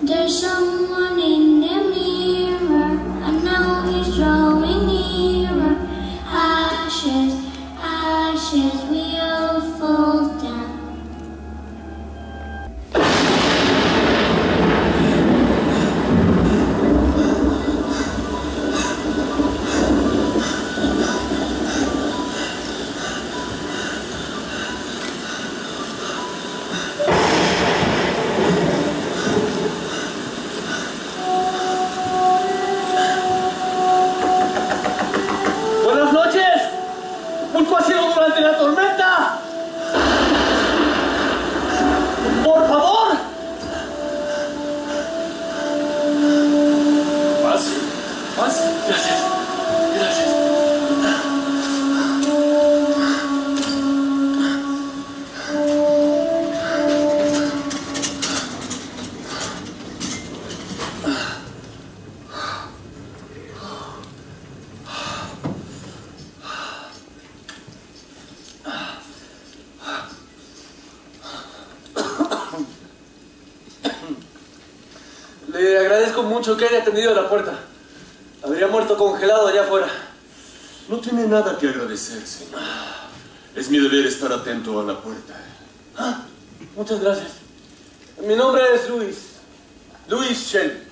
There's someone in Gracias. Le agradezco mucho que haya atendido la puerta. Habría muerto congelado allá afuera. No tiene nada que agradecer, señor. Es mi deber estar atento a la puerta. Ah, muchas gracias. Mi nombre es Luis. Luis Shell.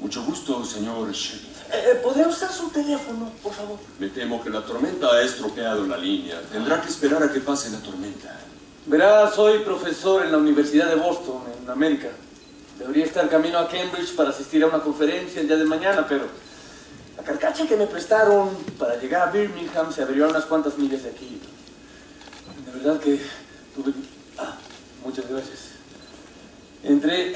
Mucho gusto, señor Shelley. Eh, ¿Podría usar su teléfono, por favor? Me temo que la tormenta ha estropeado la línea. Tendrá que esperar a que pase la tormenta. Verá, soy profesor en la Universidad de Boston, en América. Debería estar camino a Cambridge para asistir a una conferencia el día de mañana, pero la carcacha que me prestaron para llegar a Birmingham se abrió a unas cuantas millas de aquí. De verdad que tuve... Ah, muchas gracias. Entre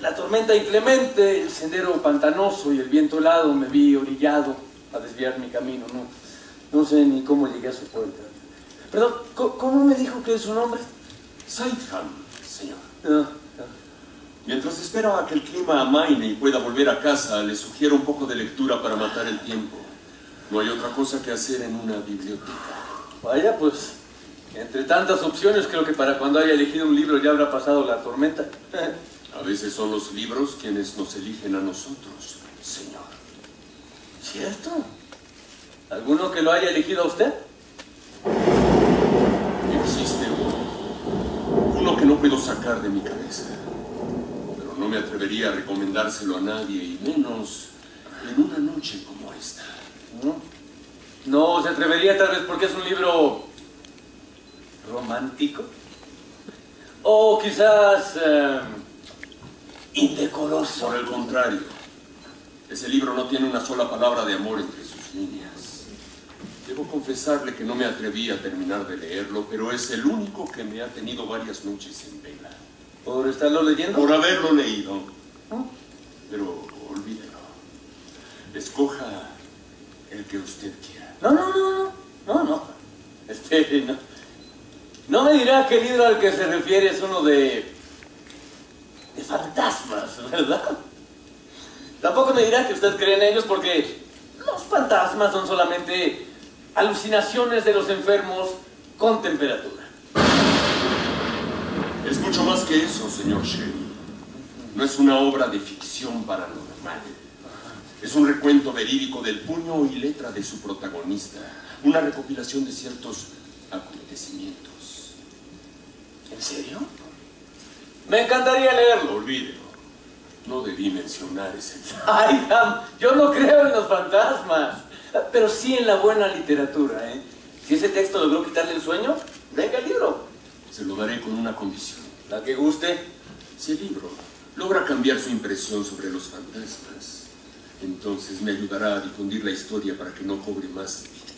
la tormenta inclemente, el sendero pantanoso y el viento helado me vi orillado a desviar mi camino. No, no sé ni cómo llegué a su puerta. Perdón, ¿cómo- ¿cómo me dijo que es su nombre? Sideham, señor. Ah. Mientras espera a que el clima amaine y pueda volver a casa, le sugiero un poco de lectura para matar el tiempo. No hay otra cosa que hacer en una biblioteca. Vaya, pues, entre tantas opciones, creo que para cuando haya elegido un libro ya habrá pasado la tormenta. A veces son los libros quienes nos eligen a nosotros, señor. ¿Cierto? ¿Alguno que lo haya elegido a usted? Existe uno. Uno que no puedo sacar de mi cabeza. No me atrevería a recomendárselo a nadie, y menos en una noche como esta. No. No se atrevería tal vez porque es un libro romántico. O quizás eh, indecoroso. Por el contrario, ese libro no tiene una sola palabra de amor entre sus líneas. Debo confesarle que no me atreví a terminar de leerlo, pero es el único que me ha tenido varias noches en vela. ¿Por estarlo leyendo? Por haberlo leído. Pero olvídelo. Escoja el que usted quiera. No, no, no, no, no, no. Este, no. No me dirá que el libro al que se refiere es uno de. de fantasmas, ¿verdad? Tampoco me dirá que usted cree en ellos porque los fantasmas son solamente alucinaciones de los enfermos con temperatura. Que eso, señor Shelley. No es una obra de ficción paranormal. Es un recuento verídico del puño y letra de su protagonista. Una recopilación de ciertos acontecimientos. ¿En serio? Me encantaría leerlo. Olvídelo. No debí mencionar ese Ay, Ham, yo no creo en los fantasmas, pero sí en la buena literatura, ¿eh? Si ese texto logró quitarle el sueño, venga el libro. Se lo daré con una condición. La que guste. Si el libro logra cambiar su impresión sobre los fantasmas, entonces me ayudará a difundir la historia para que no cobre más víctimas.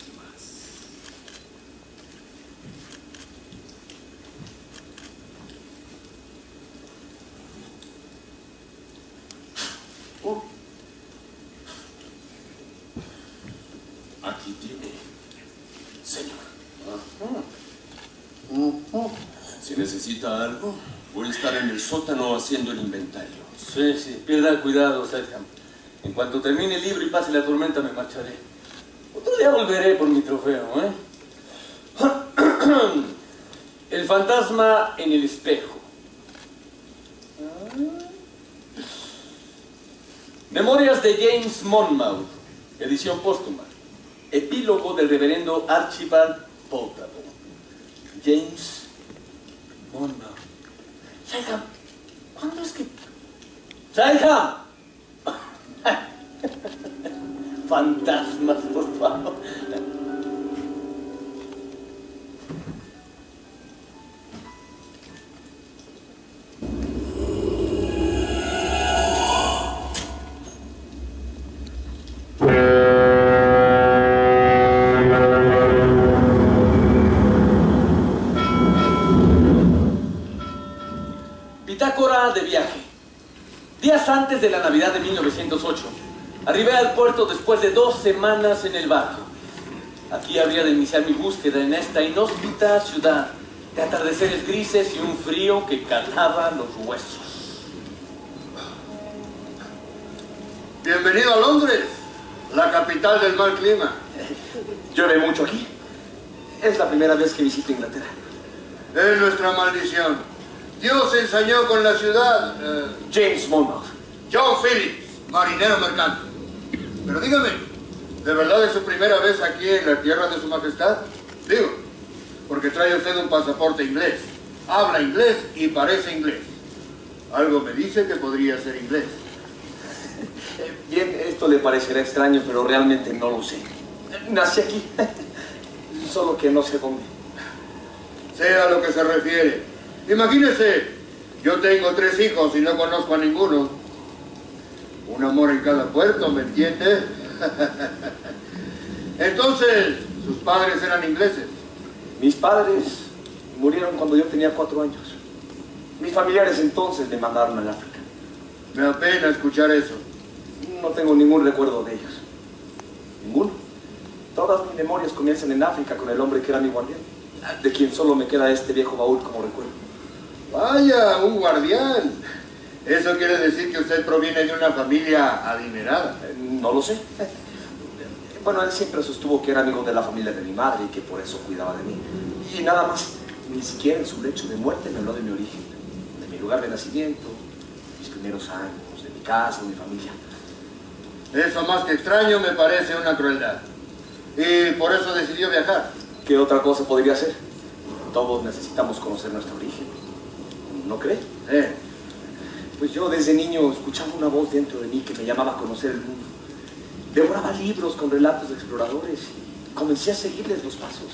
Oh. Aquí tiene, señor. Si necesita algo, voy a estar en el sótano haciendo el inventario. Sí, sí, pierda cuidado, Setham. En cuanto termine el libro y pase la tormenta, me marcharé. Otro día volveré por mi trofeo, ¿eh? El fantasma en el espejo. Memorias de James Monmouth, edición póstuma. Epílogo del reverendo Archibald Potable. James Monmouth. Saiham, ¿cuándo es que...? Saiham. Fantasmas, por de viaje. Días antes de la Navidad de 1908, arribé al puerto después de dos semanas en el barco. Aquí habría de iniciar mi búsqueda en esta inhóspita ciudad de atardeceres grises y un frío que calaba los huesos. Bienvenido a Londres, la capital del mal clima. Llueve mucho aquí. Es la primera vez que visito Inglaterra. Es nuestra maldición. Dios ensañó con la ciudad. eh, James Monmouth. John Phillips, marinero mercante. Pero dígame, ¿de verdad es su primera vez aquí en la tierra de su majestad? Digo, porque trae usted un pasaporte inglés. Habla inglés y parece inglés. Algo me dice que podría ser inglés. Eh, Bien, esto le parecerá extraño, pero realmente no lo sé. Nací aquí, solo que no sé dónde. Sea lo que se refiere. Imagínese, yo tengo tres hijos y no conozco a ninguno. Un amor en cada puerto, ¿me entiende? Entonces, sus padres eran ingleses. Mis padres murieron cuando yo tenía cuatro años. Mis familiares entonces me mandaron al África. Me apena escuchar eso. No tengo ningún recuerdo de ellos. Ninguno. Todas mis memorias comienzan en África con el hombre que era mi guardián, de quien solo me queda este viejo baúl como recuerdo. Vaya, un guardián. Eso quiere decir que usted proviene de una familia adinerada. No lo sé. Bueno, él siempre sostuvo que era amigo de la familia de mi madre y que por eso cuidaba de mí. Y nada más, ni siquiera en su lecho de muerte me habló de mi origen, de mi lugar de nacimiento, mis primeros años, de mi casa, de mi familia. Eso más que extraño me parece una crueldad. Y por eso decidió viajar. ¿Qué otra cosa podría ser? Todos necesitamos conocer nuestro origen. ¿No cree? Eh, Pues yo desde niño escuchaba una voz dentro de mí que me llamaba a conocer el mundo. Devoraba libros con relatos de exploradores y comencé a seguirles los pasos.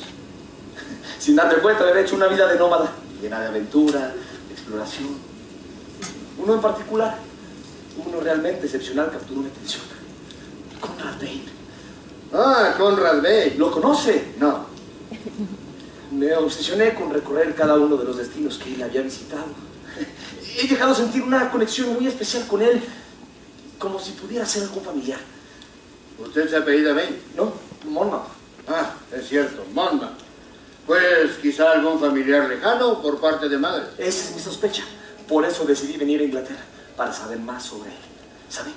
Sin darme cuenta haber hecho una vida de nómada, llena de aventura, de exploración. Uno en particular, uno realmente excepcional capturó mi atención. Conrad Bain. Ah, Conrad Bay. ¿Lo conoce? No. Me obsesioné con recorrer cada uno de los destinos que él había visitado. He llegado a sentir una conexión muy especial con él, como si pudiera ser algún familiar. ¿Usted se apellida Bay? ¿No? Monmouth. Ah, es cierto, Monmouth. Pues quizá algún familiar lejano por parte de madre. Esa es mi sospecha. Por eso decidí venir a Inglaterra, para saber más sobre él. ¿Sabe?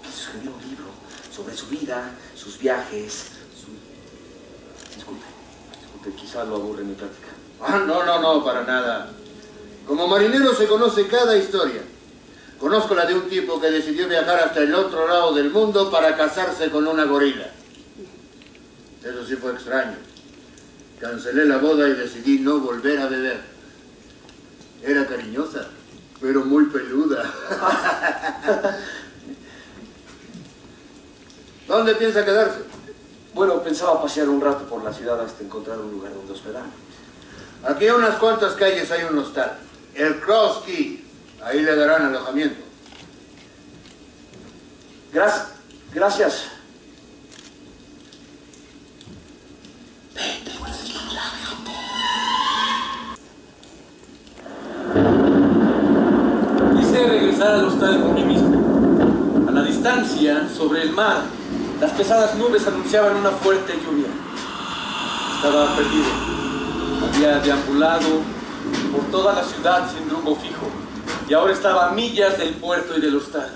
Pienso escribir un libro sobre su vida, sus viajes, disculpe, quizá lo aburre mi plática. Ah, no, no, no, para nada. Como marinero se conoce cada historia. Conozco la de un tipo que decidió viajar hasta el otro lado del mundo para casarse con una gorila. Eso sí fue extraño. Cancelé la boda y decidí no volver a beber. Era cariñosa, pero muy peluda. ¿Dónde piensa quedarse? Bueno, pensaba pasear un rato por la ciudad hasta encontrar un lugar donde hospedarme. Aquí a unas cuantas calles hay un hostal. El Cross Key. Ahí le darán alojamiento. Gracias. Gracias. Quise regresar al hostal con mí mismo. A la distancia, sobre el mar, las pesadas nubes anunciaban una fuerte lluvia. Estaba perdido. Había deambulado por toda la ciudad sin rumbo fijo y ahora estaba a millas del puerto y del hostal.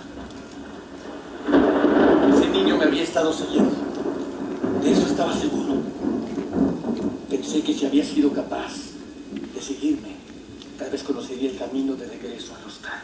Ese niño me había estado siguiendo. De eso estaba seguro. Pensé que si había sido capaz de seguirme, tal vez conocería el camino de regreso al hostal.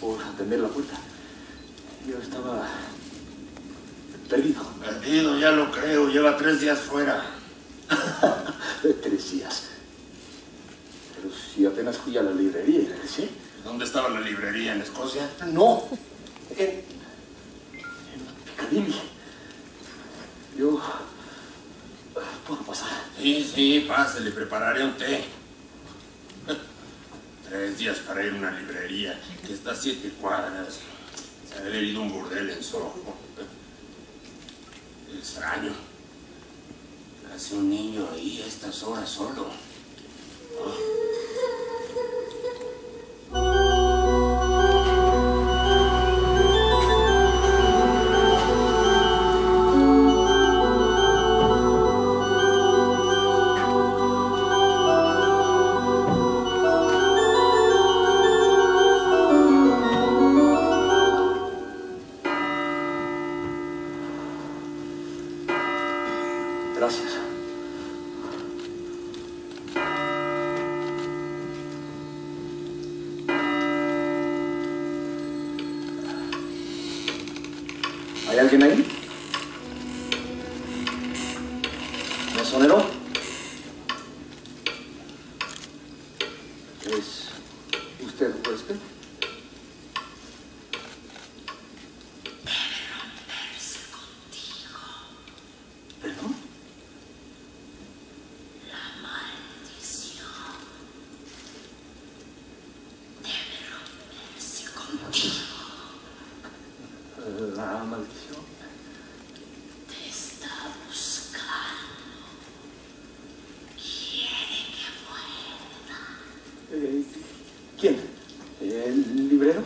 Por atender la puerta. Yo estaba perdido. Perdido, ya lo creo. Lleva tres días fuera. Tres días. Pero si apenas fui a la librería y regresé. ¿Dónde estaba la librería? ¿En Escocia? No, en, en Piccadilly. Yo puedo pasar. Sí, sí, pase, le prepararé un té. Tres días para ir a una librería que está a siete cuadras. Se ha de haber ido un burdel en Soho. Extraño. Hace un niño ahí a estas horas solo. Gracias. ¿Hay alguien ahí? ¿Mesonero? ¿Es usted huésped? ¿Perdón? La maldición. Te está buscando. Quiere que ¿Quién? ¿El librero?